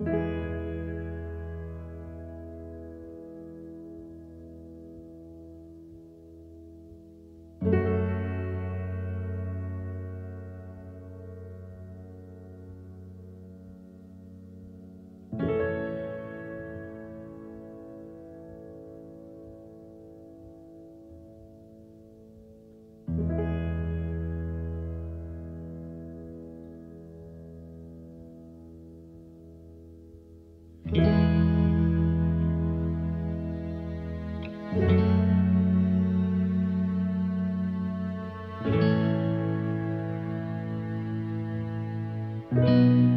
you thank you